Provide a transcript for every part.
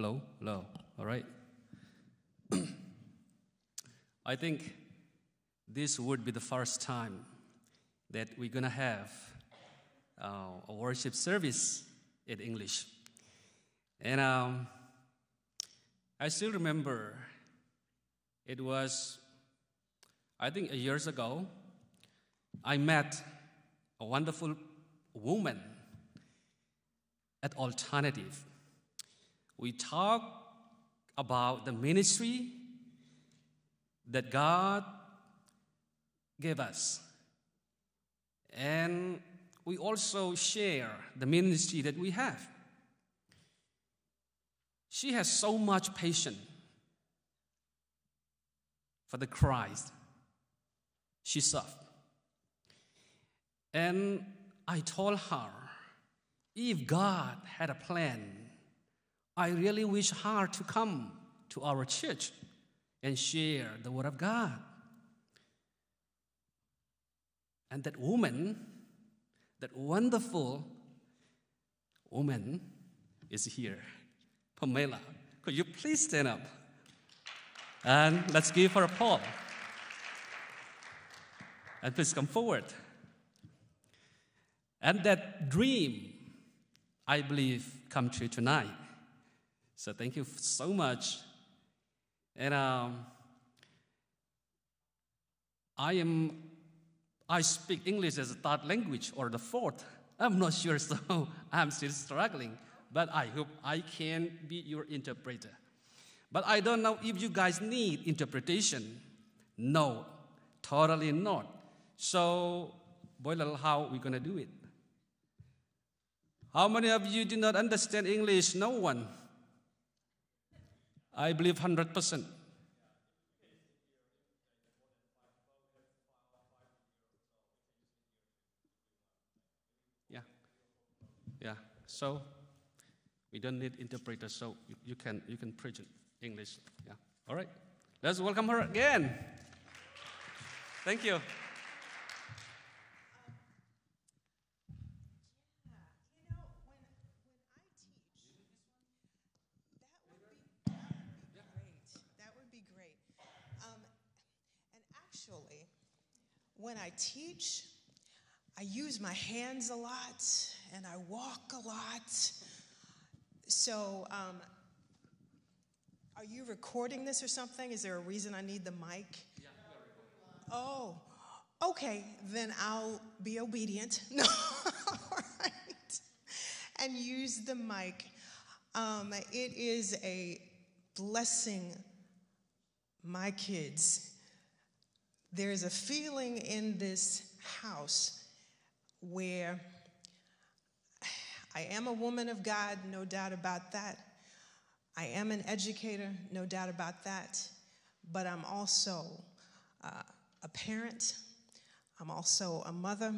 Hello? Hello. All right. I think this would be the first time that we're going to have uh, a worship service in English. And um, I still remember it was, I think, years ago, I met a wonderful woman at Alternative. We talk about the ministry that God gave us. And we also share the ministry that we have. She has so much patience for the Christ she served. And I told her, if God had a plan, I really wish her to come to our church and share the Word of God. And that woman, that wonderful woman, is here. Pamela, could you please stand up? And let's give her a applause. And please come forward. And that dream, I believe, come true tonight. So thank you so much. And um, I am, I speak English as a third language or the fourth. I'm not sure, so I'm still struggling. But I hope I can be your interpreter. But I don't know if you guys need interpretation. No, totally not. So, boy, how are we gonna do it? How many of you do not understand English? No one. I believe 100%. Yeah. Yeah. So we don't need interpreters, so you, you can you can preach in English. Yeah. All right. Let's welcome her again. Thank you. When I teach, I use my hands a lot and I walk a lot. So, um, are you recording this or something? Is there a reason I need the mic? Yeah, oh, okay, then I'll be obedient. No, all right. And use the mic. Um, it is a blessing, my kids there is a feeling in this house where I am a woman of God, no doubt about that. I am an educator, no doubt about that. But I'm also uh, a parent, I'm also a mother.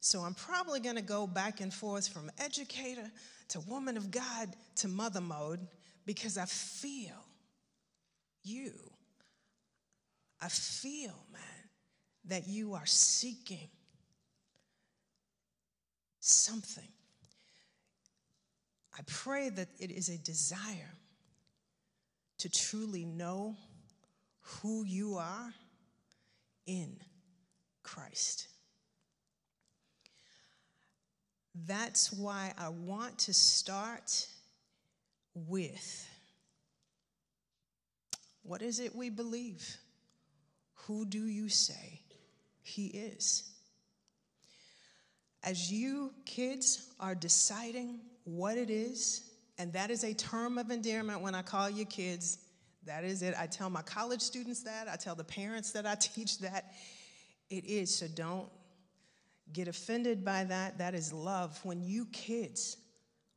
So I'm probably going to go back and forth from educator to woman of God to mother mode because I feel you I feel, man, that you are seeking something. I pray that it is a desire to truly know who you are in Christ. That's why I want to start with what is it we believe? Who do you say he is? As you kids are deciding what it is, and that is a term of endearment when I call you kids, that is it. I tell my college students that, I tell the parents that I teach that. It is, so don't get offended by that. That is love. When you kids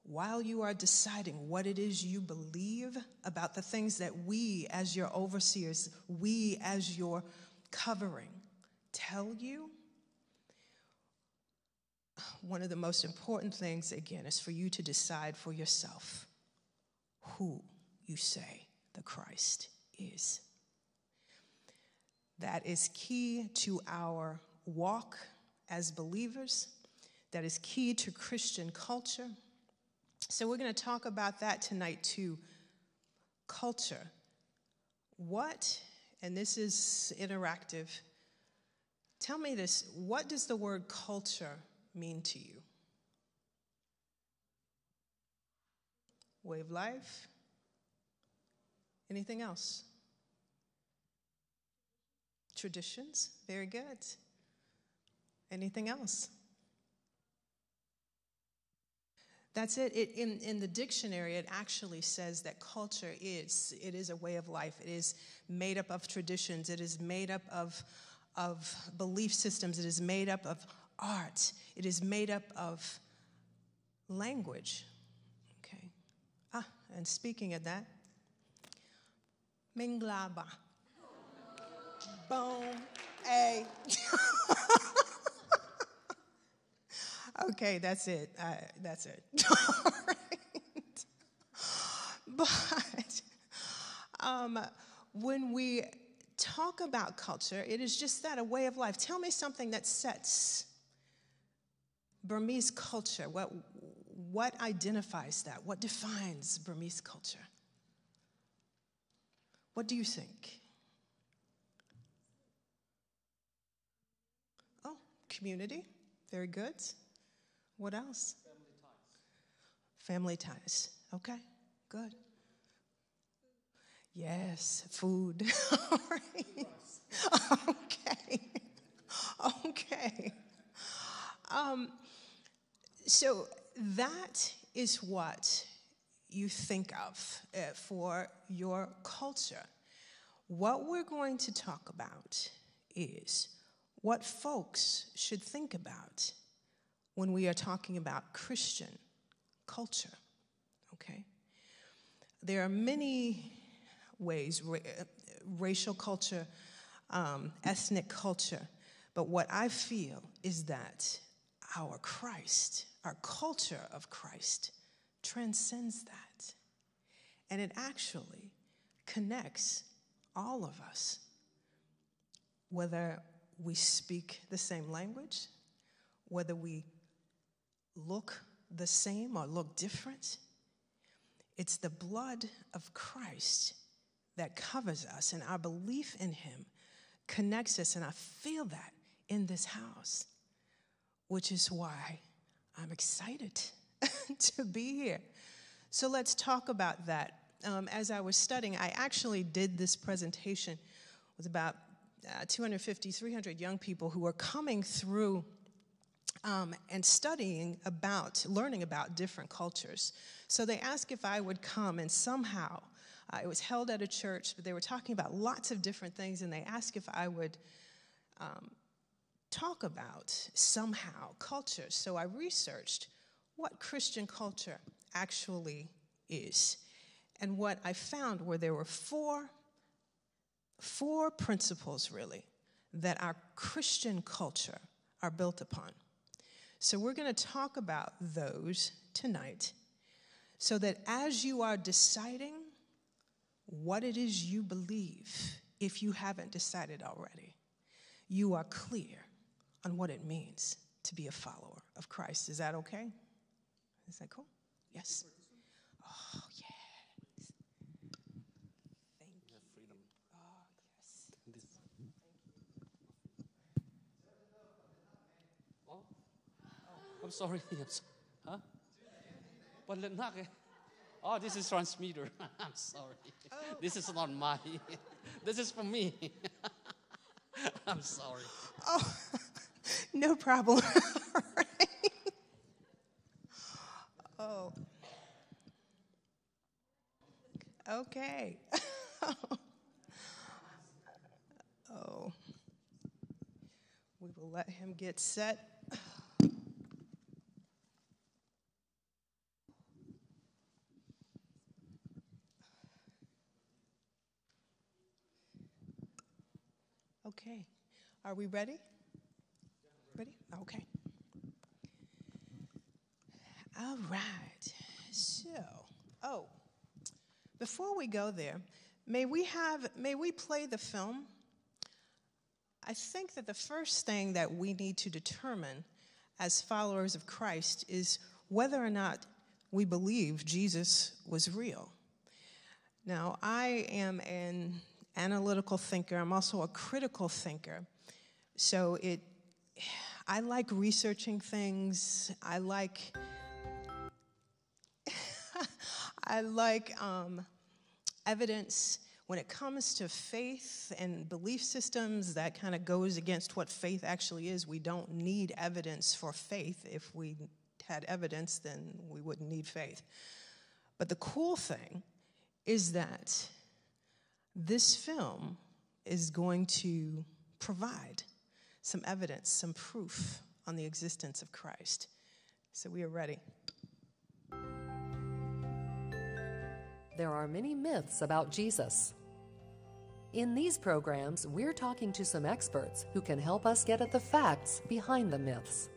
while you are deciding what it is you believe about the things that we, as your overseers, we, as your covering, tell you, one of the most important things, again, is for you to decide for yourself who you say the Christ is. That is key to our walk as believers, that is key to Christian culture so we're going to talk about that tonight too, culture. What, and this is interactive, tell me this what does the word culture mean to you? Way of life? Anything else? Traditions? Very good. Anything else? That's it. it. in, in the dictionary, it actually says that culture is, it is a way of life. It is made up of traditions. It is made up of, of belief systems. It is made up of art. It is made up of language. Okay. Ah, and speaking of that, Minglaba. Boom. A. Okay, that's it. Uh, that's it. But um, when we talk about culture, it is just that a way of life. Tell me something that sets Burmese culture. What, what identifies that? What defines Burmese culture? What do you think? Oh, community. Very good. What else? Family ties. Family ties. Okay, good. Yes, food. okay. Okay. Um, so that is what you think of uh, for your culture. What we're going to talk about is what folks should think about when we are talking about Christian culture. Okay? There are many ways ra- racial culture, um, ethnic culture, but what I feel is that our Christ, our culture of Christ, transcends that. And it actually connects all of us, whether we speak the same language, whether we look the same or look different. It's the blood of Christ that covers us, and our belief in Him connects us. And I feel that in this house, which is why I'm excited to be here. So let's talk about that. Um, as I was studying, I actually did this presentation with about uh, 250, 300 young people who were coming through um, and studying about, learning about different cultures. So they asked if I would come, and somehow uh, it was held at a church, but they were talking about lots of different things, and they asked if I would um, talk about somehow culture. So I researched what Christian culture actually is. And what I found were there were four, four principles really that our Christian culture are built upon. So we're going to talk about those tonight so that as you are deciding what it is you believe, if you haven't decided already, you are clear on what it means to be a follower of Christ. Is that okay? Is that cool? Yes. Oh, yes. Thank you. Freedom. Oh, yes. I'm sorry. huh? But not. Oh, this is transmitter. I'm sorry. Oh. This is not my. this is for me. I'm sorry. Oh, no problem. oh. Okay. oh. We will let him get set. Okay. Are we ready? Ready? Okay. All right. So, oh, before we go there, may we have, may we play the film? I think that the first thing that we need to determine as followers of Christ is whether or not we believe Jesus was real. Now, I am an analytical thinker, I'm also a critical thinker. So it I like researching things. I like I like um, evidence when it comes to faith and belief systems that kind of goes against what faith actually is. We don't need evidence for faith. If we had evidence, then we wouldn't need faith. But the cool thing is that this film is going to provide some evidence, some proof on the existence of Christ. So we are ready. There are many myths about Jesus. In these programs, we're talking to some experts who can help us get at the facts behind the myths.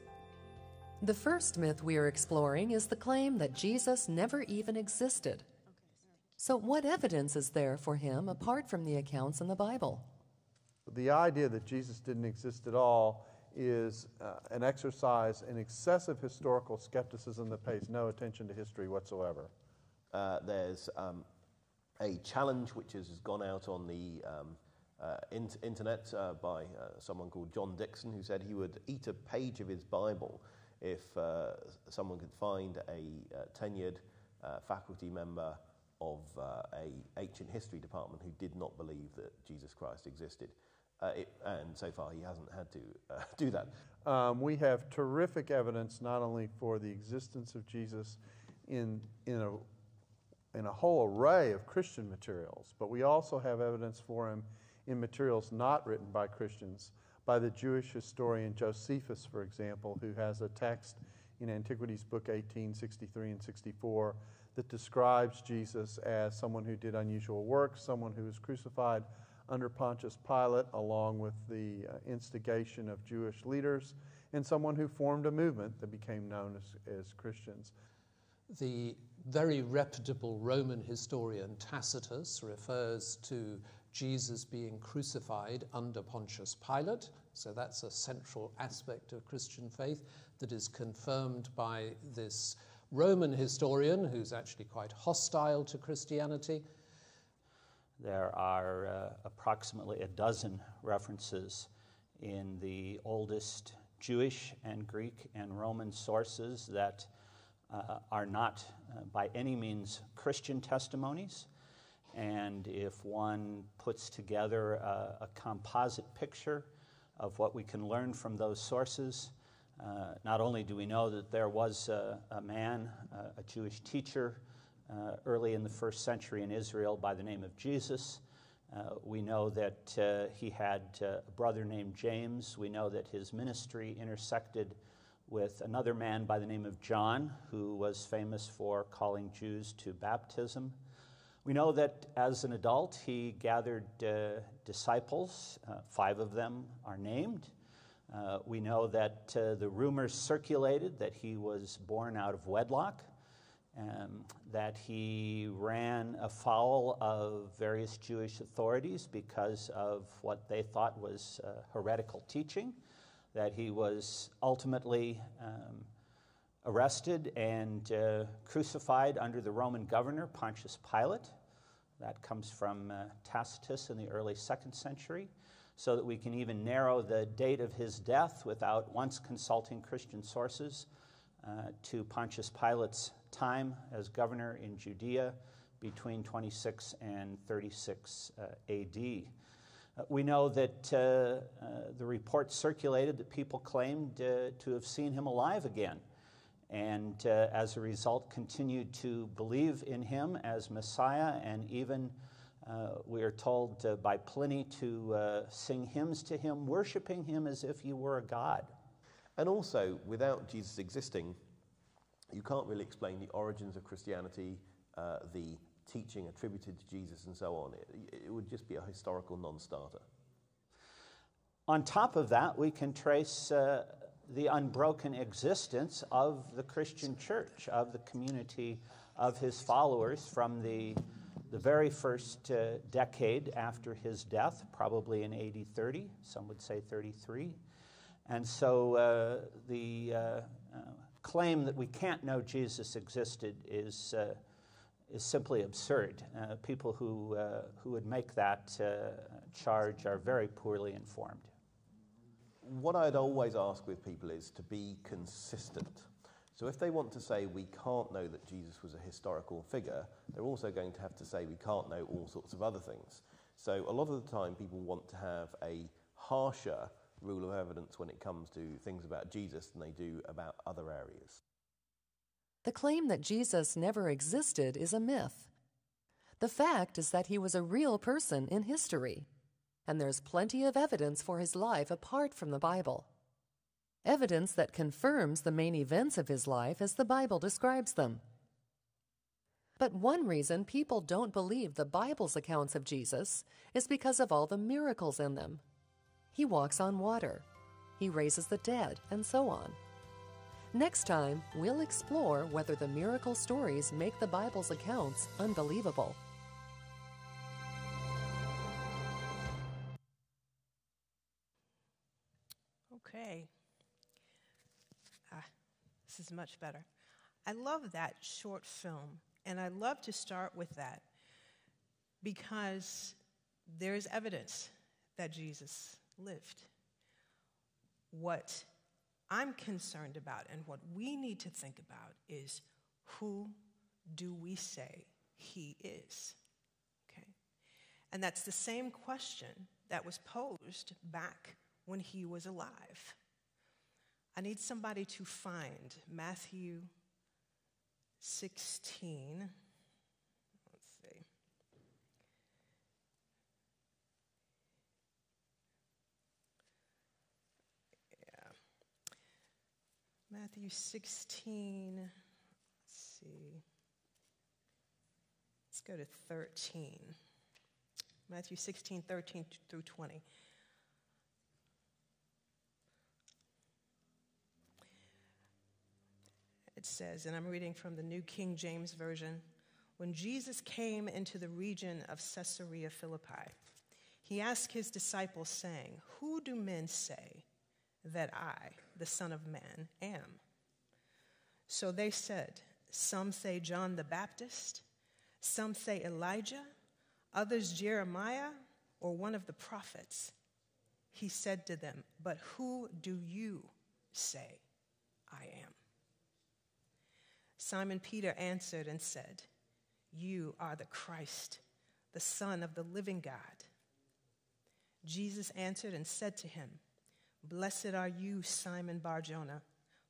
The first myth we are exploring is the claim that Jesus never even existed. So, what evidence is there for him apart from the accounts in the Bible? The idea that Jesus didn't exist at all is uh, an exercise in excessive historical skepticism that pays no attention to history whatsoever. Uh, there's um, a challenge which has gone out on the um, uh, in- internet uh, by uh, someone called John Dickson, who said he would eat a page of his Bible if uh, someone could find a uh, tenured uh, faculty member of uh, a ancient history department who did not believe that Jesus Christ existed. Uh, it, and so far, he hasn't had to uh, do that. Um, we have terrific evidence not only for the existence of Jesus in, in, a, in a whole array of Christian materials, but we also have evidence for him in materials not written by Christians by the Jewish historian Josephus, for example, who has a text in Antiquities, Book 18, 63 and 64, that describes Jesus as someone who did unusual work, someone who was crucified under Pontius Pilate, along with the uh, instigation of Jewish leaders, and someone who formed a movement that became known as, as Christians. The very reputable Roman historian Tacitus refers to Jesus being crucified under Pontius Pilate. So that's a central aspect of Christian faith that is confirmed by this Roman historian who's actually quite hostile to Christianity. There are uh, approximately a dozen references in the oldest Jewish and Greek and Roman sources that uh, are not uh, by any means Christian testimonies. And if one puts together a, a composite picture of what we can learn from those sources, uh, not only do we know that there was a, a man, a Jewish teacher, uh, early in the first century in Israel by the name of Jesus. Uh, we know that uh, he had uh, a brother named James. We know that his ministry intersected with another man by the name of John, who was famous for calling Jews to baptism. We know that as an adult, he gathered uh, disciples. Uh, five of them are named. Uh, we know that uh, the rumors circulated that he was born out of wedlock, um, that he ran afoul of various Jewish authorities because of what they thought was uh, heretical teaching, that he was ultimately um, arrested and uh, crucified under the Roman governor, Pontius Pilate. That comes from uh, Tacitus in the early second century, so that we can even narrow the date of his death without once consulting Christian sources uh, to Pontius Pilate's time as governor in Judea between 26 and 36 uh, AD. Uh, we know that uh, uh, the reports circulated that people claimed uh, to have seen him alive again and as a result continued to believe in him as Messiah, and even we are told uh, by Pliny to uh, sing hymns to him, worshiping him as if he were a god. And also, without Jesus existing, you can't really explain the origins of Christianity, uh, the teaching attributed to Jesus, and so on. It, it would just be a historical non starter. On top of that, we can trace uh, the unbroken existence of the Christian church, of the community of his followers from the, the very first uh, decade after his death, probably in AD 30, some would say 33. And so uh, the uh, uh, claim that we can't know Jesus existed is, uh, is simply absurd. Uh, people who, who would make that charge are very poorly informed. What I'd always ask with people is to be consistent. So if they want to say we can't know that Jesus was a historical figure, they're also going to have to say we can't know all sorts of other things. So a lot of the time people want to have a harsher rule of evidence when it comes to things about Jesus than they do about other areas. The claim that Jesus never existed is a myth. The fact is that he was a real person in history, and there's plenty of evidence for his life apart from the Bible. Evidence that confirms the main events of his life as the Bible describes them. But one reason people don't believe the Bible's accounts of Jesus is because of all the miracles in them. He walks on water, he raises the dead, and so on. Next time, we'll explore whether the miracle stories make the Bible's accounts unbelievable. Is much better. I love that short film, and I love to start with that because there is evidence that Jesus lived. What I'm concerned about and what we need to think about is who do we say he is? Okay? And that's the same question that was posed back when he was alive. I need somebody to find Matthew 16. Let's see. Yeah. Matthew 16. Let's see. Let's go to 13. Matthew 16, 13 through 20. It says, and I'm reading from the New King James Version when Jesus came into the region of Caesarea Philippi, he asked his disciples, saying, Who do men say that I, the Son of Man, am? So they said, Some say John the Baptist, some say Elijah, others Jeremiah, or one of the prophets. He said to them, But who do you say I am? Simon Peter answered and said, You are the Christ, the Son of the living God. Jesus answered and said to him, Blessed are you, Simon Bar-Jonah,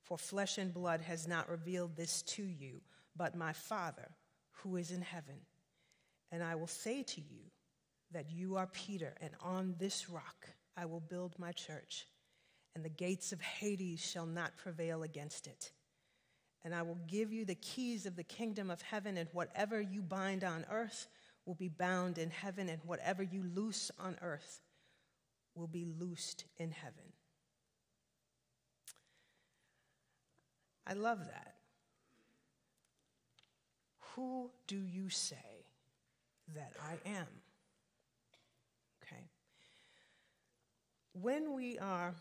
for flesh and blood has not revealed this to you, but my Father who is in heaven. And I will say to you that you are Peter, and on this rock I will build my church, and the gates of Hades shall not prevail against it and I will give you the keys of the kingdom of heaven, and whatever you bind on earth will be bound in heaven, and whatever you loose on earth will be loosed in heaven. I love that. Who do you say that I am? Okay. When we are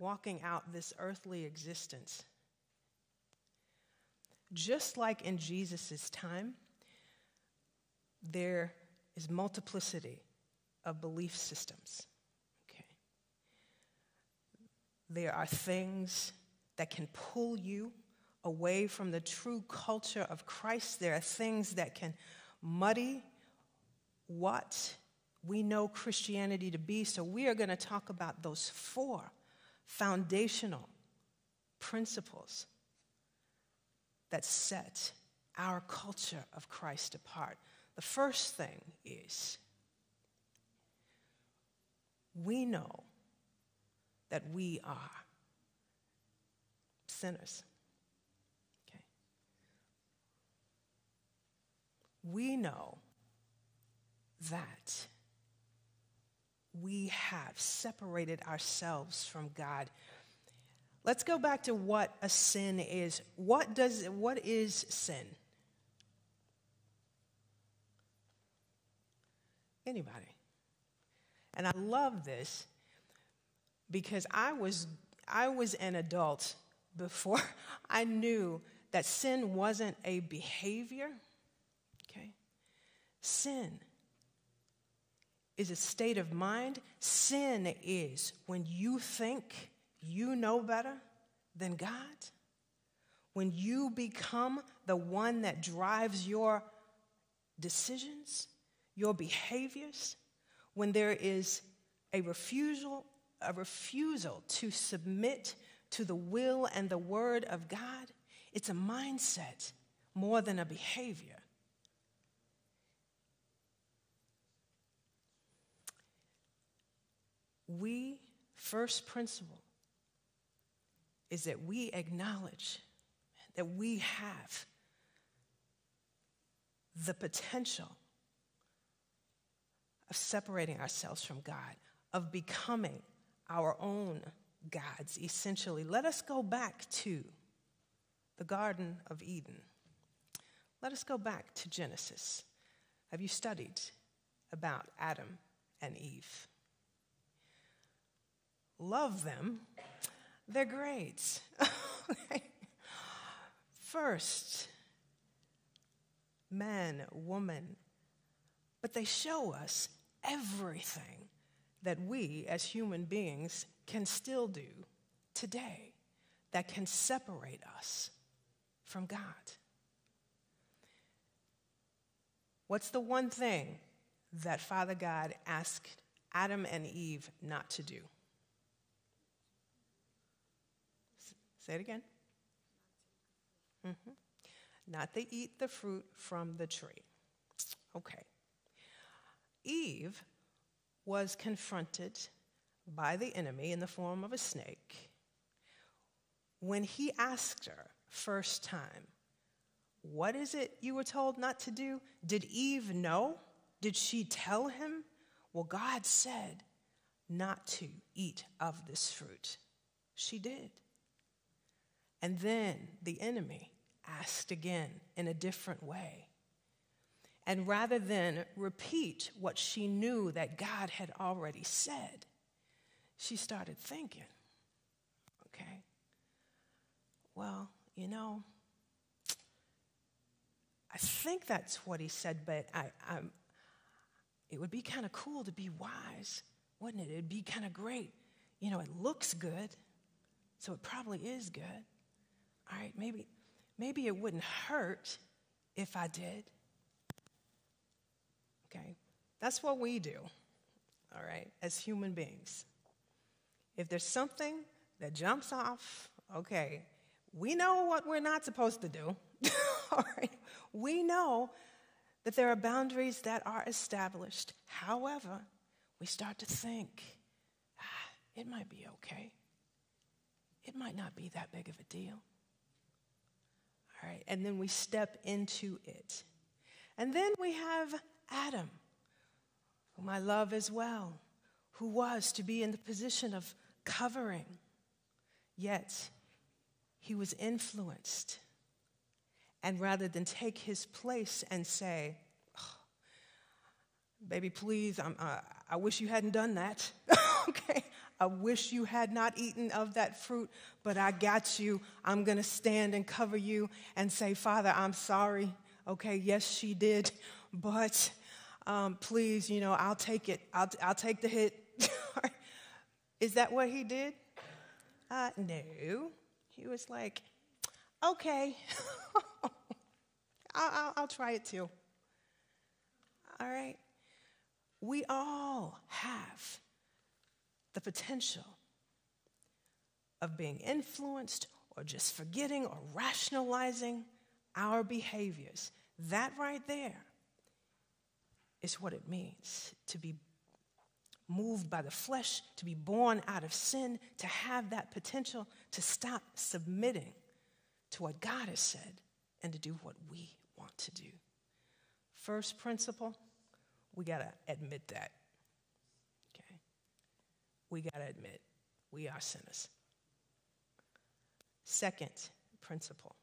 walking out this earthly existence. Just like in Jesus' time, there is multiplicity of belief systems. Okay. There are things that can pull you away from the true culture of Christ. There are things that can muddy what we know Christianity to be. So, we are going to talk about those four foundational principles that set our culture of Christ apart. The first thing is we know that we are sinners. Okay. We know that we have separated ourselves from God. Let's go back to what a sin is. What does what is sin? Anybody? And I love this because I was I was an adult before I knew that sin wasn't a behavior, okay? Sin is a state of mind. Sin is when you think you know better than God, when you become the one that drives your decisions, your behaviors, when there is a refusal, a refusal to submit to the will and the word of God, it's a mindset more than a behavior. We, first principle, is that we acknowledge that we have the potential of separating ourselves from God, of becoming our own gods, essentially. Let us go back to the Garden of Eden. Let us go back to Genesis. Have you studied about Adam and Eve? Love them. They're great. First, man, woman, but they show us everything that we as human beings can still do today that can separate us from God. What's the one thing that Father God asked Adam and Eve not to do? Say it again. Mm-hmm. Not to eat the fruit from the tree. Okay. Eve was confronted by the enemy in the form of a snake when he asked her first time, What is it you were told not to do? Did Eve know? Did she tell him? Well, God said not to eat of this fruit. She did. And then the enemy asked again in a different way. And rather than repeat what she knew that God had already said, she started thinking, okay, well, you know, I think that's what he said, but I, I'm, it would be kind of cool to be wise, wouldn't it? It'd be kind of great. You know, it looks good, so it probably is good. All right, maybe, maybe it wouldn't hurt if I did. Okay, that's what we do, all right, as human beings. If there's something that jumps off, okay, we know what we're not supposed to do, all right? We know that there are boundaries that are established. However, we start to think, ah, it might be okay. It might not be that big of a deal. All right, and then we step into it. And then we have Adam, whom I love as well, who was to be in the position of covering, yet he was influenced. And rather than take his place and say, oh, Baby, please, uh, I wish you hadn't done that. okay, I wish you had not eaten of that fruit, but I got you. I'm going to stand and cover you and say, Father, I'm sorry. Okay, yes, she did, but um, please, you know, I'll take it. I'll, I'll take the hit. Is that what he did? Uh, no. He was like, okay, I'll, I'll, I'll try it too. All right. We all have the potential of being influenced or just forgetting or rationalizing our behaviors. That right there is what it means to be moved by the flesh, to be born out of sin, to have that potential to stop submitting to what God has said and to do what we want to do. First principle, we got to admit that. We got to admit we are sinners. Second principle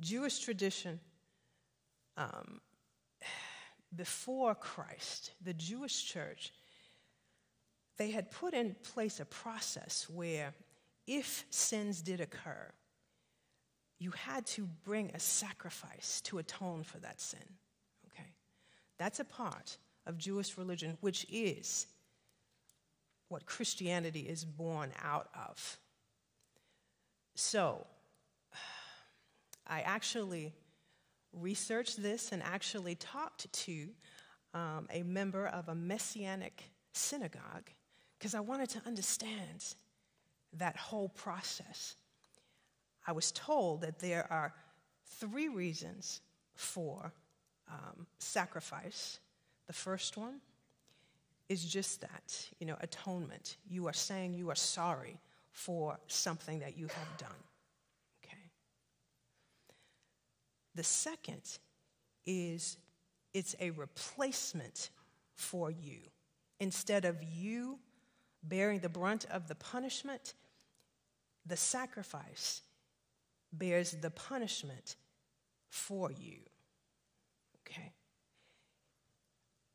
Jewish tradition um, before Christ, the Jewish church, they had put in place a process where if sins did occur, you had to bring a sacrifice to atone for that sin. Okay? That's a part of Jewish religion, which is what Christianity is born out of. So, I actually researched this and actually talked to um, a member of a messianic synagogue because I wanted to understand that whole process. I was told that there are three reasons for um, sacrifice. The first one is just that, you know, atonement. You are saying you are sorry for something that you have done. Okay. The second is it's a replacement for you. Instead of you bearing the brunt of the punishment, the sacrifice bears the punishment for you. Okay?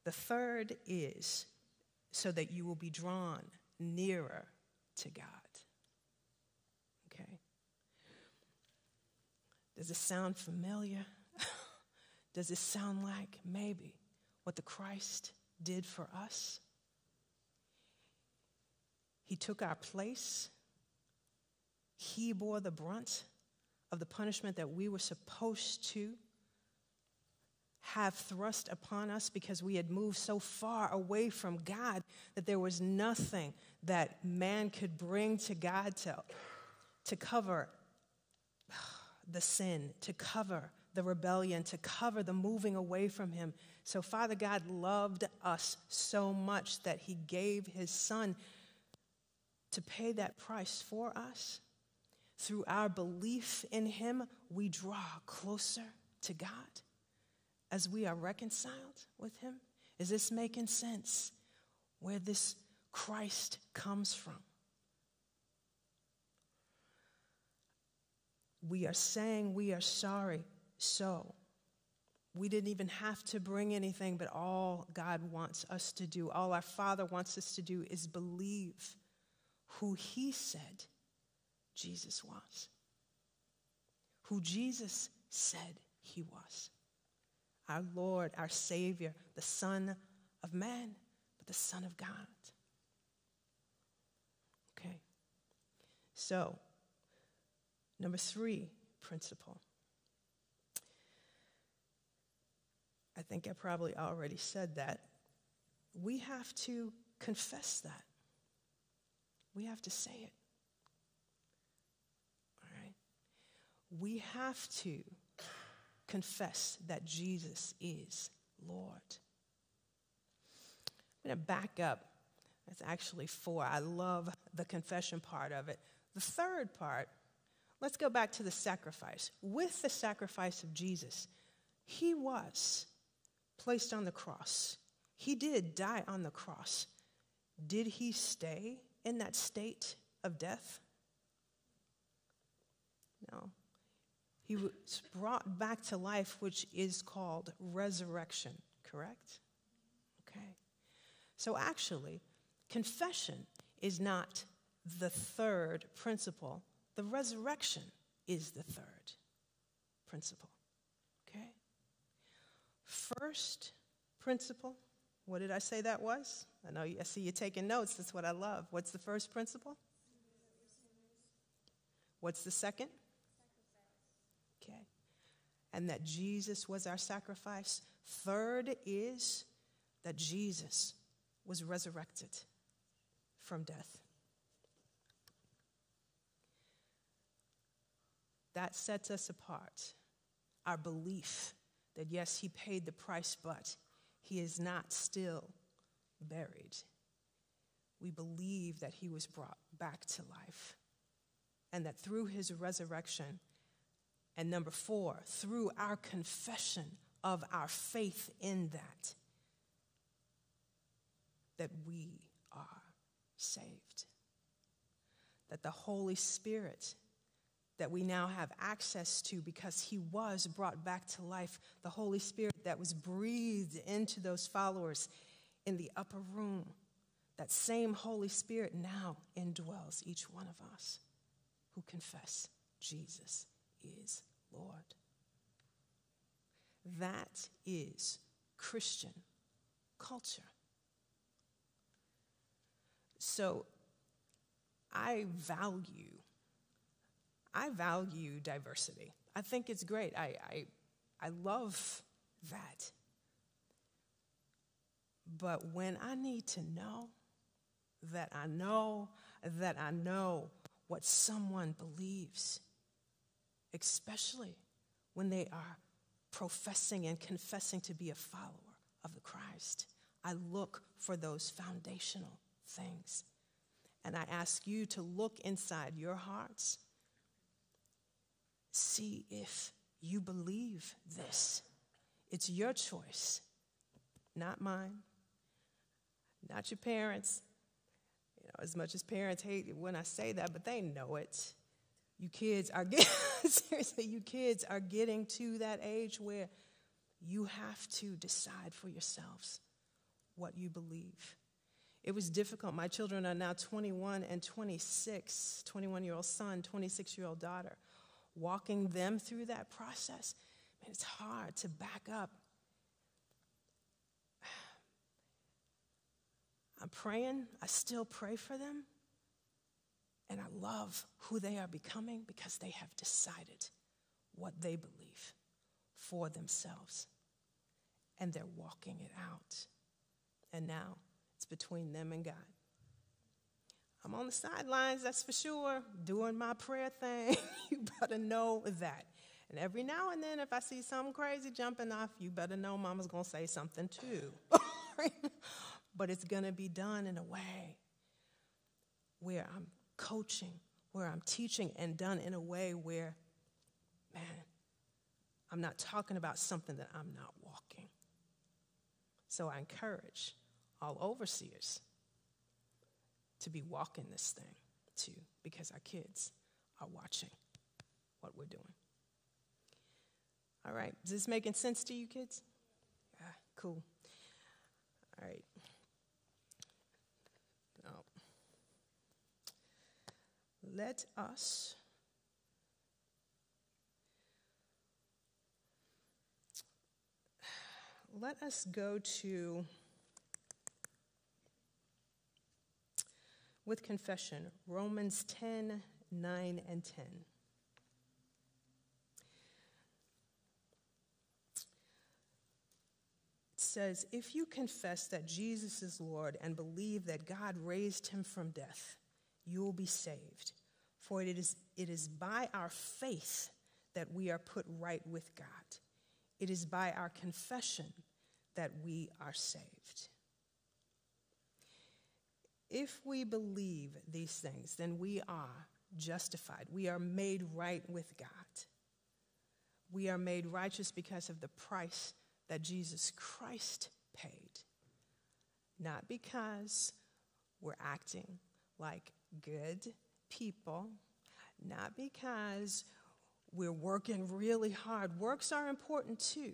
The third is so that you will be drawn nearer to God. Okay? Does it sound familiar? Does it sound like maybe what the Christ did for us? He took our place. He bore the brunt of the punishment that we were supposed to have thrust upon us because we had moved so far away from God that there was nothing that man could bring to God to, to cover the sin, to cover the rebellion, to cover the moving away from Him. So, Father God loved us so much that He gave His Son to pay that price for us. Through our belief in Him, we draw closer to God as we are reconciled with Him? Is this making sense where this Christ comes from? We are saying we are sorry, so we didn't even have to bring anything, but all God wants us to do, all our Father wants us to do is believe who He said Jesus was, who Jesus said He was our Lord, our Savior, the Son of man, but the Son of God. Okay. So, number three principle. I think I probably already said that. We have to confess that. We have to say it. All right? We have to confess that Jesus is Lord. I'm going to back up. That's actually four. I love the confession part of it. The third part, let's go back to the sacrifice. With the sacrifice of Jesus, he was placed on the cross. He did die on the cross. Did he stay in that state of death? No. He was brought back to life, which is called resurrection, correct? Okay. So actually, confession is not the third principle, the resurrection is the third principle. Okay? First principle, what did I say that was? I know I see you taking notes. That's what I love. What's the first principle? What's the second? And that Jesus was our sacrifice. Third is that Jesus was resurrected from death. That sets us apart. Our belief that yes, he paid the price, but he is not still buried. We believe that he was brought back to life and that through his resurrection, and number four, through our confession of our faith in that, that we are saved. That the Holy Spirit that we now have access to because he was brought back to life, the Holy Spirit that was breathed into those followers in the upper room, that same Holy Spirit now indwells each one of us who confess Jesus is Lord. That is Christian culture. So I value, I value diversity. I think it's great. I, I, I love that. But when I need to know that I know that I know what someone believes, especially when they are professing and confessing to be a follower of the Christ, I look for those foundational things. And I ask you to look inside your hearts, see if you believe this. It's your choice, not mine, not your parents. You know, as much as parents hate when I say that, but they know it. You kids are getting, seriously, you kids are getting to that age where you have to decide for yourselves what you believe. It was difficult. My children are now 21 and 26, 21 year old son, 26 year old daughter. Walking them through that process, man, it's hard to back up. I'm praying, I still pray for them. And I love who they are becoming because they have decided what they believe for themselves. And they're walking it out. And now, it's between them and God. I'm on the sidelines, that's for sure, doing my prayer thing. you better know that. And every now and then, if I see something crazy jumping off, you better know mama's going to say something too. but it's going to be done in a way where I'm coaching, where I'm teaching, and done in a way where, man, I'm not talking about something that I'm not walking. So I encourage all overseers to be walking this thing too, because our kids are watching what we're doing. All right, is this making sense to you, kids? Yeah, cool. All right. Let us let us go to with confession Romans 10 9 and 10. It says, If you confess that Jesus is Lord and believe that God raised him from death, you will be saved. For it is, it is by our faith that we are put right with God. It is by our confession that we are saved. If we believe these things, then we are justified. We are made right with God. We are made righteous because of the price that Jesus Christ paid. Not because we're acting like good people, not because we're working really hard. Works are important too.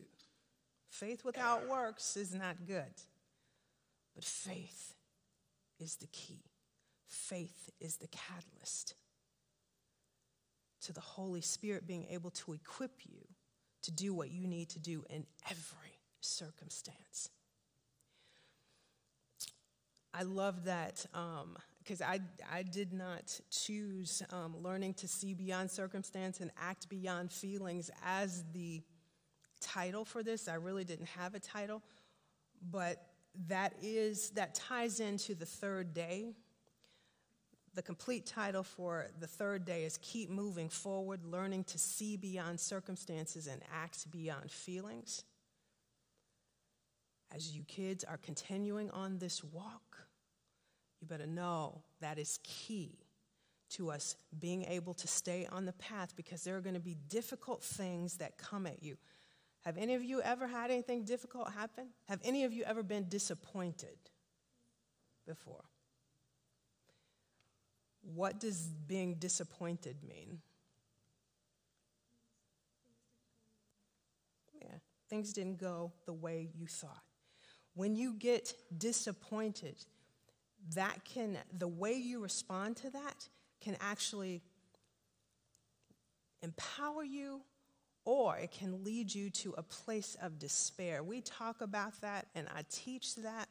Faith without works is not good. But faith is the key. Faith is the catalyst to the Holy Spirit being able to equip you to do what you need to do in every circumstance. I love that um, because I, I did not choose um, learning to see beyond circumstance and act beyond feelings as the title for this. I really didn't have a title, but that is that ties into the third day. The complete title for the third day is Keep Moving Forward, Learning to See Beyond Circumstances and Act Beyond Feelings. As you kids are continuing on this walk, you better know that is key to us being able to stay on the path because there are going to be difficult things that come at you. Have any of you ever had anything difficult happen? Have any of you ever been disappointed before? What does being disappointed mean? Yeah, things didn't go the way you thought. When you get disappointed, that can, the way you respond to that can actually empower you or it can lead you to a place of despair. We talk about that and I teach that.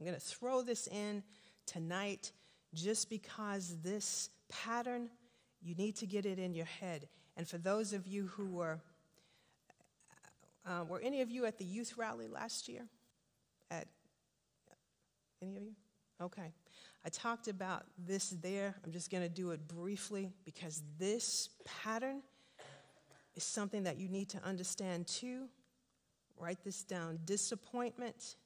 I'm going to throw this in tonight just because this pattern, you need to get it in your head. And for those of you who were, uh, were any of you at the youth rally last year? At any of you? Okay. I talked about this there. I'm just going to do it briefly because this pattern is something that you need to understand too. Write this down. Disappointment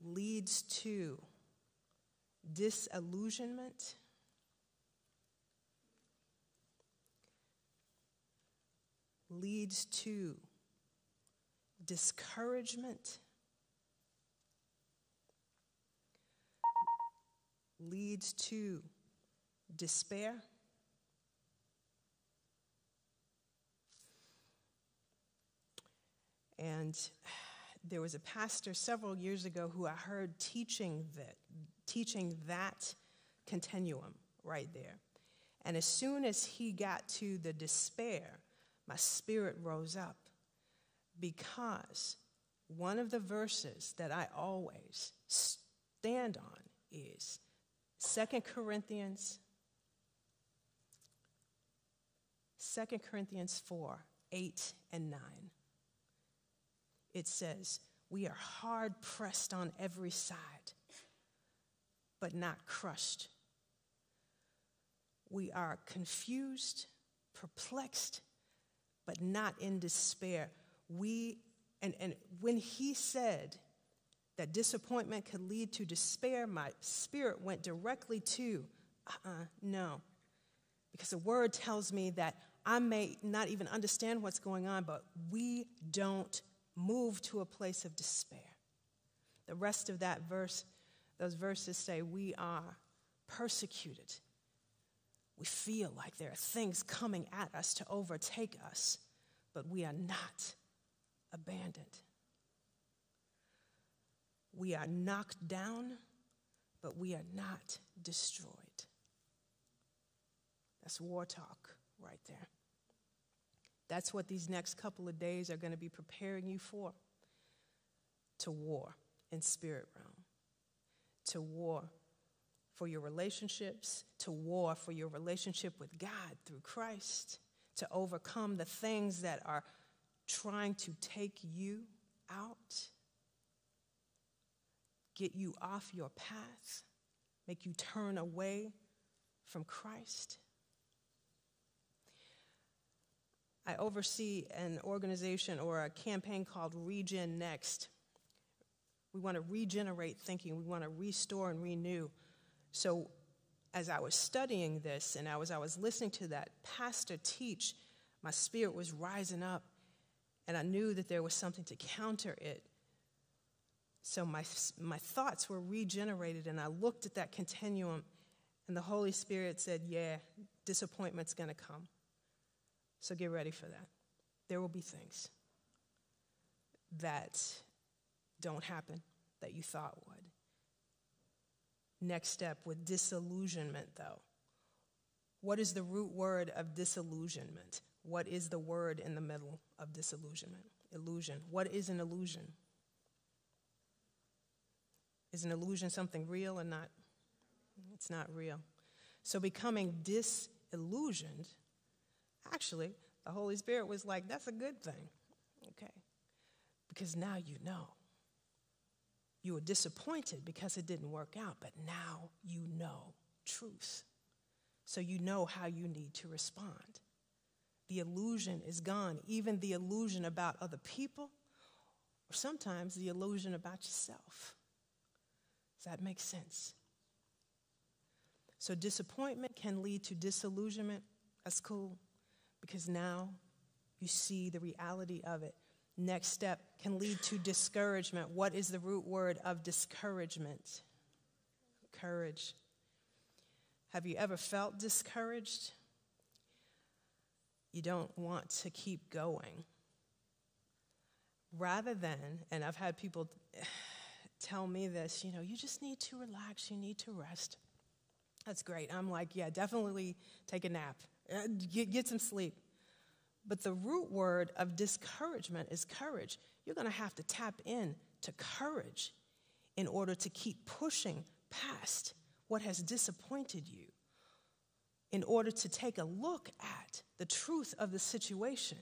leads to disillusionment. Leads to discouragement. Leads to despair. And there was a pastor several years ago who I heard teaching that, teaching that continuum right there. And as soon as he got to the despair, my spirit rose up because one of the verses that I always stand on is Second Corinthians 2 Corinthians 4 8 and 9 it says, We are hard pressed on every side, but not crushed. We are confused, perplexed, but not in despair. We, and, and when he said that disappointment could lead to despair, my spirit went directly to, uh uh no. Because the word tells me that I may not even understand what's going on, but we don't move to a place of despair. The rest of that verse, those verses say, We are persecuted. We feel like there are things coming at us to overtake us, but we are not abandoned. We are knocked down, but we are not destroyed. That's war talk right there. That's what these next couple of days are going to be preparing you for. To war in spirit realm, to war for your relationships, to war for your relationship with God through Christ, to overcome the things that are trying to take you out, get you off your path, make you turn away from Christ. I oversee an organization or a campaign called Regen Next. We want to regenerate thinking, we want to restore and renew. So, as I was studying this and as I was listening to that pastor teach, my spirit was rising up, and I knew that there was something to counter it. So, my, my thoughts were regenerated, and I looked at that continuum, and the Holy Spirit said, Yeah, disappointment's going to come. So get ready for that. There will be things that don't happen that you thought would. Next step with disillusionment, though. What is the root word of disillusionment? What is the word in the middle of disillusionment? Illusion. What is an illusion? Is an illusion something real or not? It's not real. So becoming disillusioned Actually, the Holy Spirit was like, that's a good thing. Okay. Because now you know. You were disappointed because it didn't work out, but now you know truth. So you know how you need to respond. The illusion is gone, even the illusion about other people, or sometimes the illusion about yourself. That make sense? So disappointment can lead to disillusionment. That's cool because now you see the reality of it. Next step can lead to discouragement. What is the root word of discouragement? Courage. Have you ever felt discouraged? You don't want to keep going. Rather than, and I've had people tell me this, you know, you just need to relax, you need to rest. That's great. I'm like, yeah, definitely take a nap Uh, Get, get some sleep. But the root word of discouragement is courage. You're going to have to tap in to courage in order to keep pushing past what has disappointed you, in order to take a look at the truth of the situation.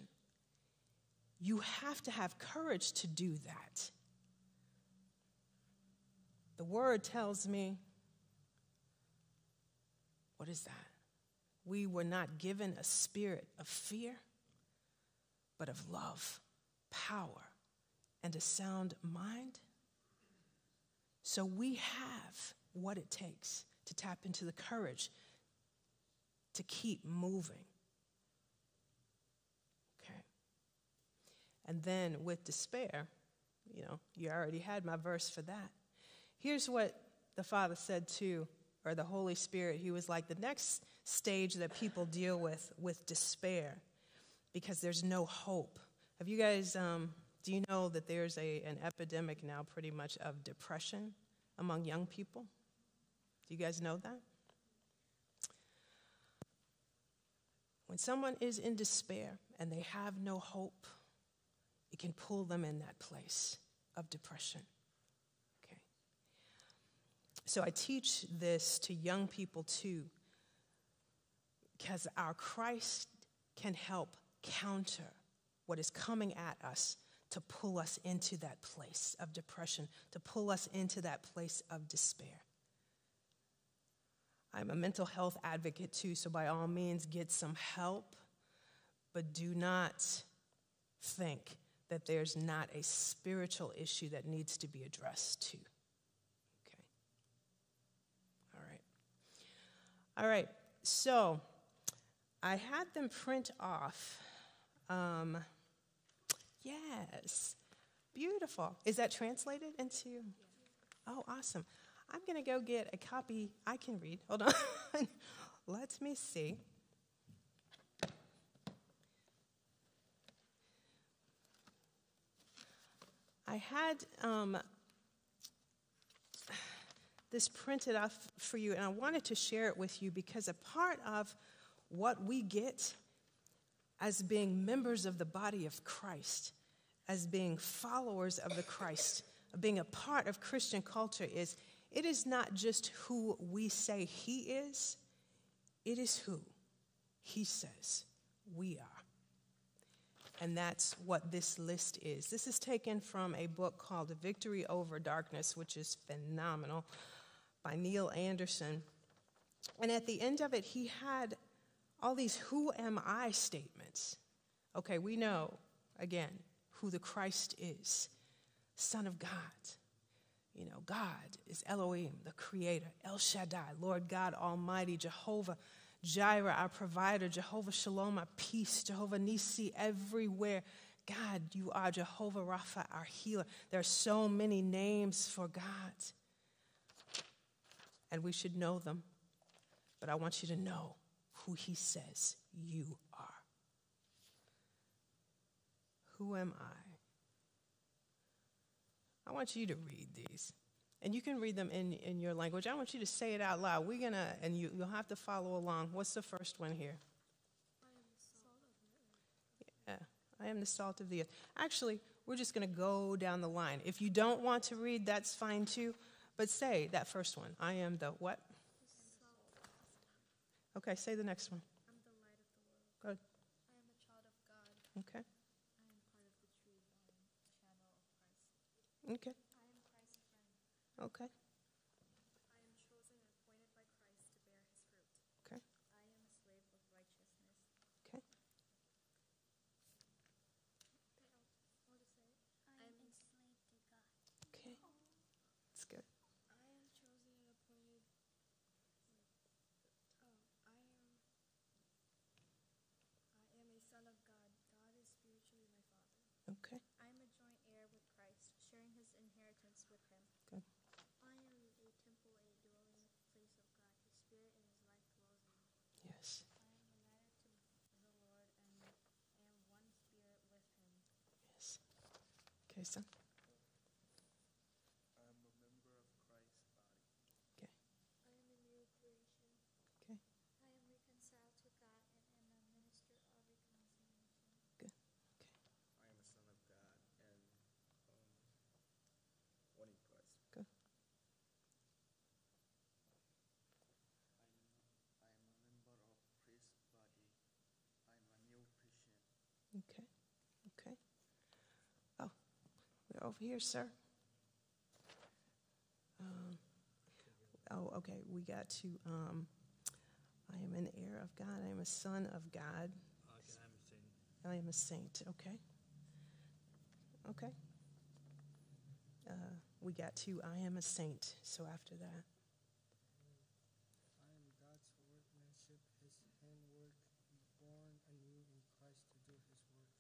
You have to have courage to do that. The word tells me, what is that? We were not given a spirit of fear, but of love, power, and a sound mind. So we have what it takes to tap into the courage to keep moving. Okay. And then with despair, you know, you already had my verse for that. Here's what the Father said to, or the Holy Spirit. He was like, the next stage that people deal with with despair because there's no hope. Have you guys, um, do you know that there's a, an epidemic now pretty much of depression among young people? Do you guys know that? When someone is in despair and they have no hope, it can pull them in that place of depression. So I teach this to young people too, because our Christ can help counter what is coming at us to pull us into that place of depression, to pull us into that place of despair. I'm a mental health advocate too, so by all means, get some help, but do not think that there's not a spiritual issue that needs to be addressed too. Okay. All right. All right. So I had them print off. Um, yes. Beautiful. Is that translated into? Oh, awesome. I'm going to go get a copy I can read. Hold on. Let me see. I had um, this printed off for you, and I wanted to share it with you because a part of what we get as being members of the body of Christ, as being followers of the Christ, being a part of Christian culture is it is not just who we say He is, it is who He says we are. And that's what this list is. This is taken from a book called Victory Over Darkness, which is phenomenal, by Neil Anderson. And at the end of it, he had all these who am I statements. Okay, we know, again, who the Christ is Son of God. You know, God is Elohim, the creator, El Shaddai, Lord God Almighty, Jehovah Jireh, our provider, Jehovah Shalom, our peace, Jehovah Nisi, everywhere. God, you are Jehovah Rapha, our healer. There are so many names for God, and we should know them. But I want you to know who He says you are. Who am I? I want you to read these. And you can read them in, in your language. I want you to say it out loud. We're going to, and you, you'll have to follow along. What's the first one here? Yeah, I am the salt of the earth. Actually, we're just going to go down the line. If you don't want to read, that's fine too. But say that first one. I am the what? Okay, say the next one. I'm the light of the world. Good. I am a child of God. Okay. I am part of the true vine, channel of Christ. Okay. I am Christ's friend. Okay. I am chosen and appointed by Christ to bear his fruit. Okay. I am a slave of righteousness. Okay. What to say? I am enslaved to God. Okay. That's good. I am chosen and appointed. Oh, I am. I am a son of God. God is spiritually my father. Okay. I am a joint heir with Christ, sharing his inheritance with him. Good. I am a temple, a dwelling place of God. His spirit and his life dwells in me. Yes. I am united to the Lord and am one spirit with him. Yes. Okay, son. I'm a member of Christ's body. Okay. I am a new creation. Okay. I am reconciled to God and am over here, sir. Um, oh, okay. We got to. Um, I am an heir of God. I am a son of God. I am a saint. Okay. Okay. Uh, we got to. I am a saint. So after that.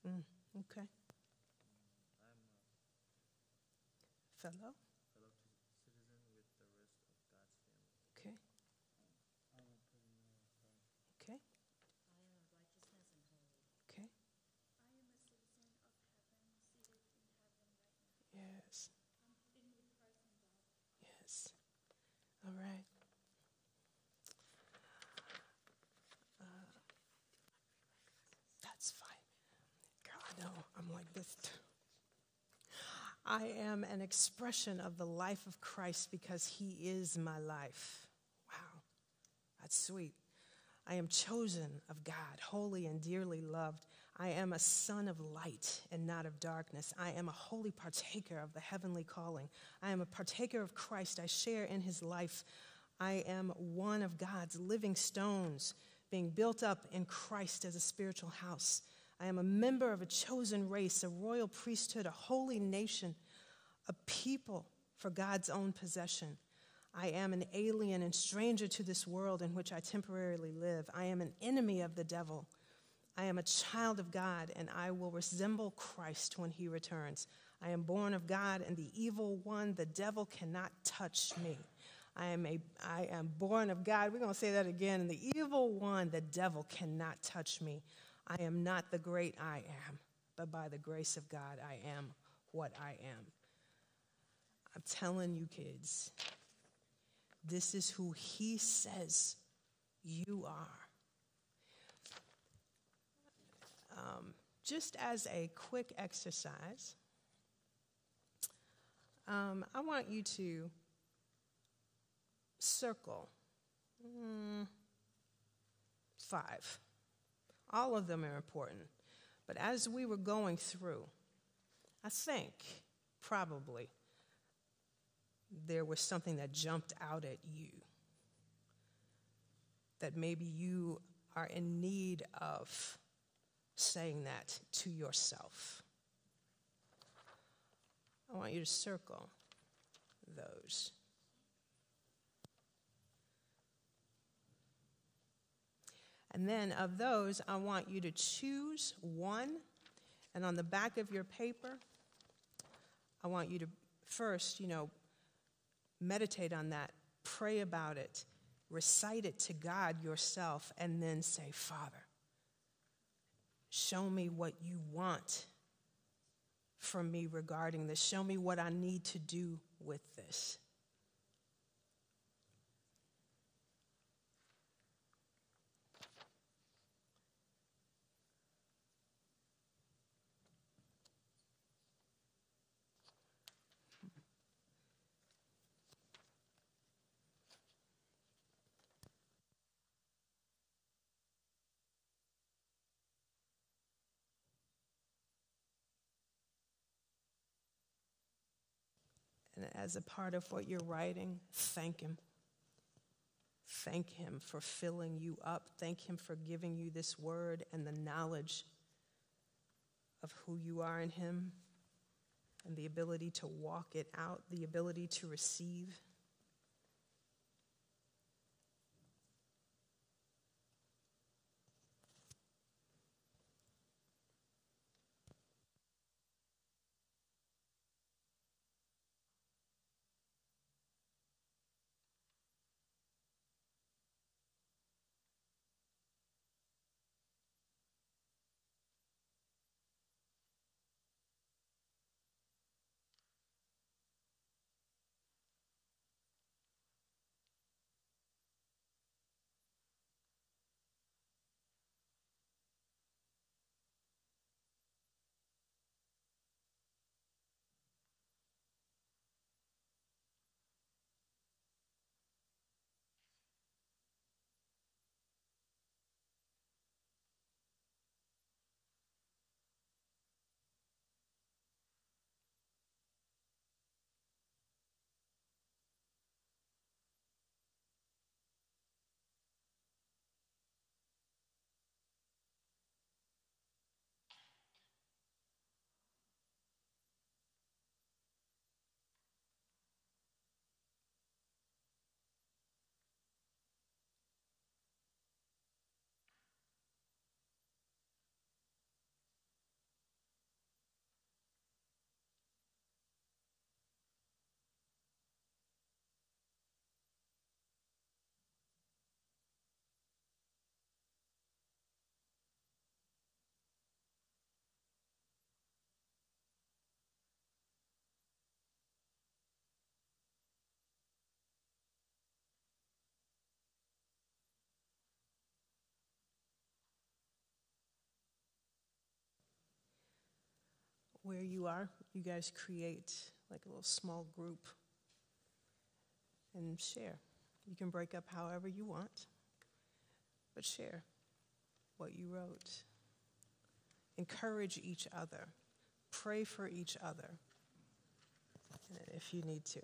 I am in heaven right now. Yes. I'm in with Christ and God. Yes. All right. Uh, that's fine. Girl, I know I'm like this. too. I am an expression of the life of Christ because he is my life. Wow. That's sweet. I am chosen of God, holy and dearly loved. I am a son of light and not of darkness. I am a holy partaker of the heavenly calling. I am a partaker of Christ. I share in his life. I am one of God's living stones, being built up in Christ as a spiritual house. I am a member of a chosen race, a royal priesthood, a holy nation, a people for God's own possession. I am an alien and stranger to this world in which I temporarily live. I am an enemy of the devil. I am a child of God, and I will resemble Christ when he returns. I am born of God, and the evil one, the devil, cannot touch me. I am, a, I am born of God. We're going to say that again. And the evil one, the devil, cannot touch me. I am not the great I am, but by the grace of God, I am what I am. I'm telling you, kids, this is who he says you are. Um, just as a quick exercise, um, I want you to circle mm, five. All of them are important. But as we were going through, I think probably there was something that jumped out at you that maybe you are in need of saying that to yourself. I want you to circle those. And then of those, I want you to choose one. And on the back of your paper, I want you to first, you know, meditate on that, pray about it, recite it to God yourself, and then say, Father, show me what you want from me regarding this. Show me what I need to do with this. And as a part of what you're writing, thank Him. Thank Him for filling you up. Thank Him for giving you this word and the knowledge of who you are in Him and the ability to walk it out, the ability to receive. Where you are, you guys create like a little small group and share. You can break up however you want, but share what you wrote. Encourage each other. Pray for each other if you need to.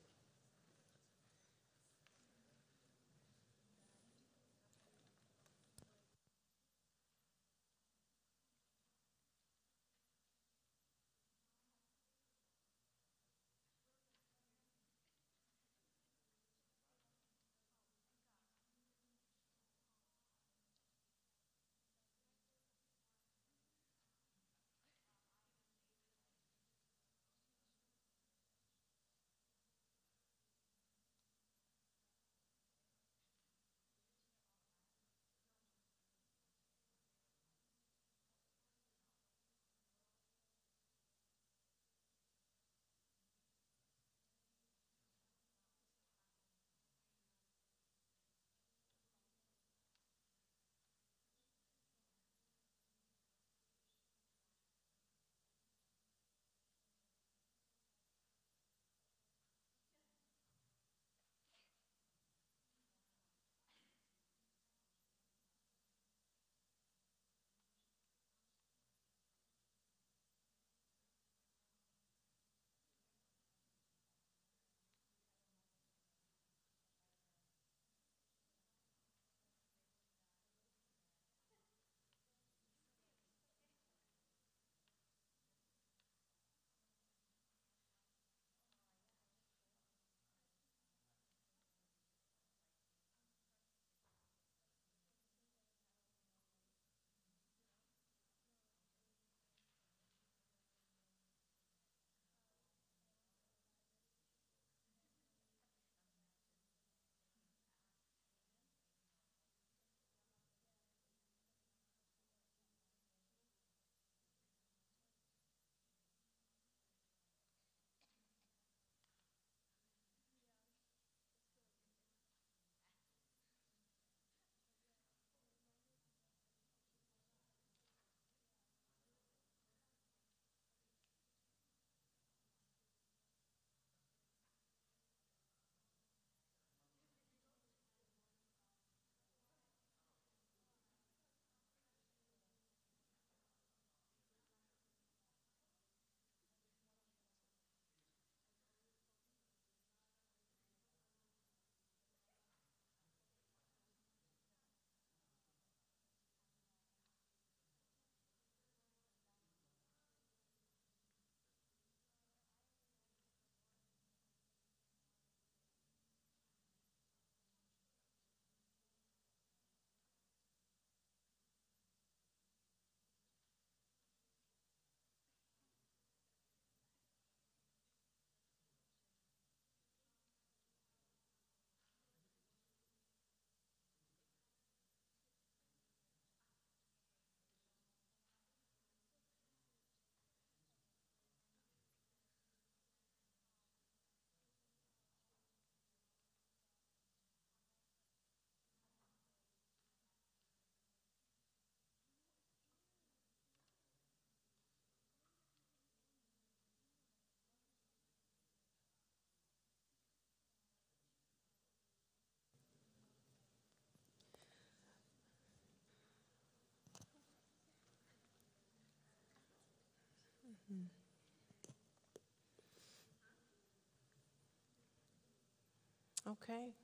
Okay.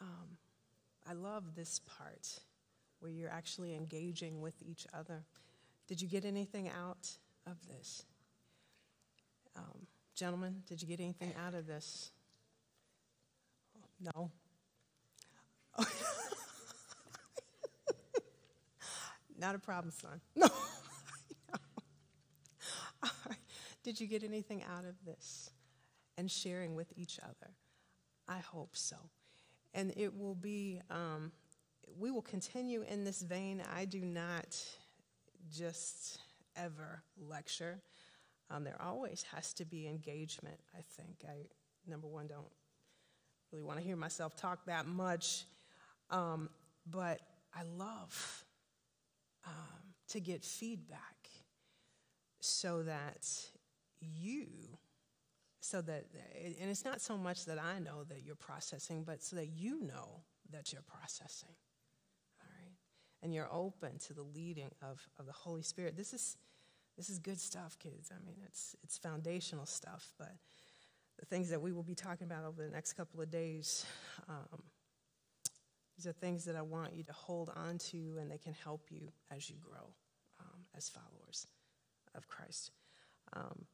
Um, I love this part where you're actually engaging with each other. Did you get anything out of this? Um, gentlemen, did you get anything out of this? No? Not a problem, son. No. All right. Did you get anything out of this? And sharing with each other? I hope so. And it will be, um, we will continue in this vein. I do not just ever lecture. Um, there always has to be engagement, I think. I, number one, don't really want to hear myself talk that much. Um, but I love um, to get feedback. so that you, so that, and it's not so much that I know that you're processing, but so that you know that you're processing. All right? And you're open to the leading of, of the Holy Spirit. This is, this is good stuff, kids. I mean, it's, it's foundational stuff, but the things that we will be talking about over the next couple of days, um, these are things that I want you to hold on to, and they can help you as you grow um, as followers of Christ. Um,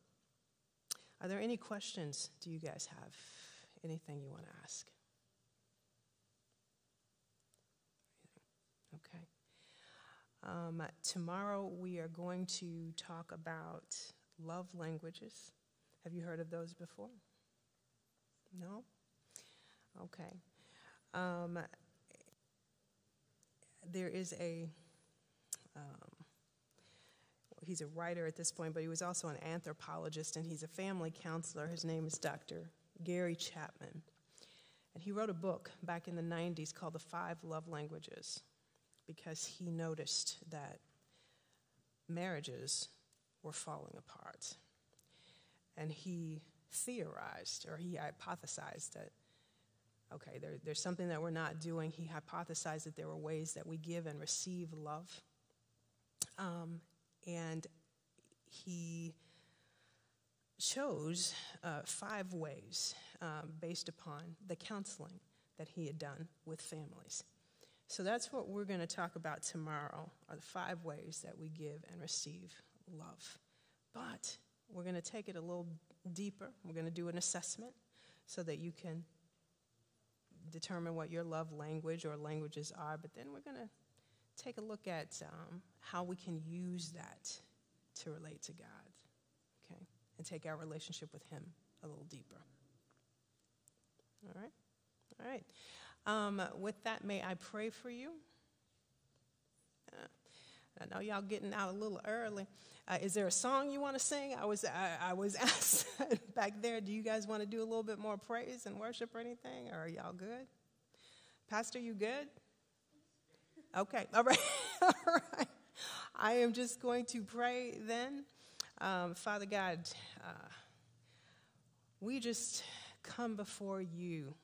are there any questions do you guys have? Anything you want to ask? Okay. Um, tomorrow we are going to talk about love languages. Have you heard of those before? No? Okay. Um, there is a, um, he's a writer at this point, but he was also an anthropologist and he's a family counselor. His name is Dr. Gary Chapman. And he wrote a book back in the 90s called The Five Love Languages because he noticed that marriages were falling apart. And he theorized or he hypothesized that, okay, there, there's something that we're not doing. He hypothesized that there were ways that we give and receive love. Um, and he chose uh, five ways um, based upon the counseling that he had done with families. So that's what we're going to talk about tomorrow are the five ways that we give and receive love. But we're going to take it a little deeper. We're going to do an assessment so that you can determine what your love language or languages are. But then we're going to take a look at um, how we can use that to relate to God, okay, and take our relationship with Him a little deeper. All right? All right. Um, with that, may I pray for you? Uh, I know y'all getting out a little early. Uh, is there a song you want to sing? I was I, I was asked back there. Do you guys want to do a little bit more praise and worship or anything? Or are y'all good? Pastor, you good? Okay. All right. All right. I am just going to pray then. Um, Father God, uh, we just come before you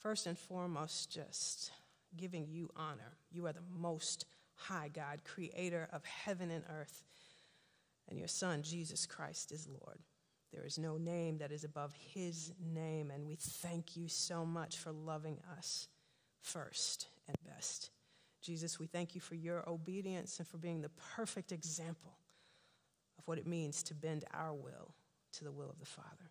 first and foremost, just giving you honor. You are the most high God, creator of heaven and earth, and your Son, Jesus Christ, is Lord. There is no name that is above his name, and we thank you so much for loving us first and best. Jesus, we thank you for your obedience and for being the perfect example of what it means to bend our will to the will of the Father.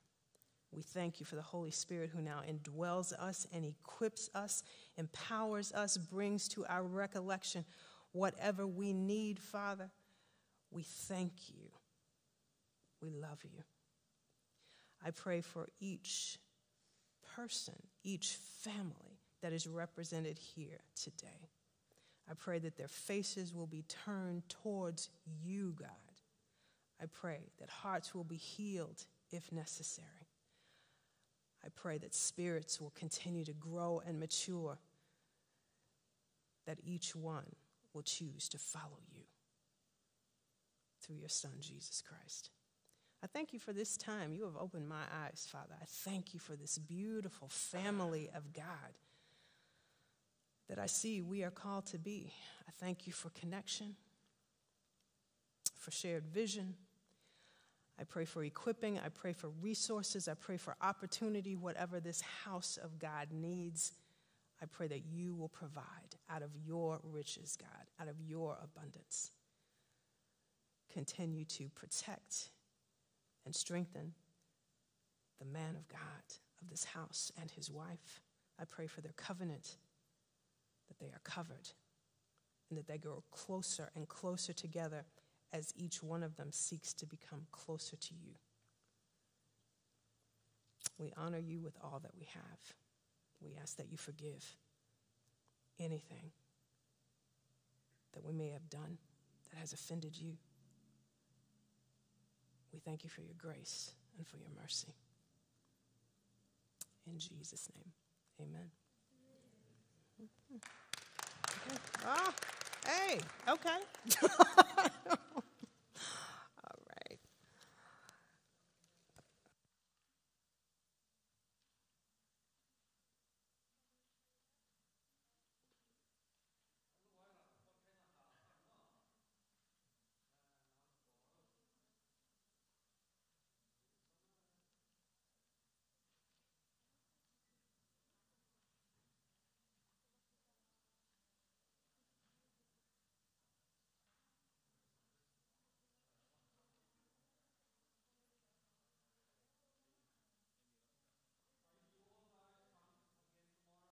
We thank you for the Holy Spirit who now indwells us and equips us, empowers us, brings to our recollection whatever we need, Father. We thank you. We love you. I pray for each person, each family that is represented here today. I pray that their faces will be turned towards you, God. I pray that hearts will be healed if necessary. I pray that spirits will continue to grow and mature, that each one will choose to follow you through your Son, Jesus Christ. I thank you for this time. You have opened my eyes, Father. I thank you for this beautiful family of God that I see we are called to be. I thank you for connection, for shared vision I pray for equipping. I pray for resources. I pray for opportunity, whatever this house of God needs. I pray that you will provide out of your riches, God, out of your abundance. Continue to protect and strengthen the man of God of this house and his wife. I pray for their covenant, that they are covered, and that they grow closer and closer together as each one of them seeks to become closer to you. We honor you with all that we have. We ask that you forgive anything that we may have done that has offended you. We thank you for your grace and for your mercy. In Jesus' name, amen. Ah, hey, okay.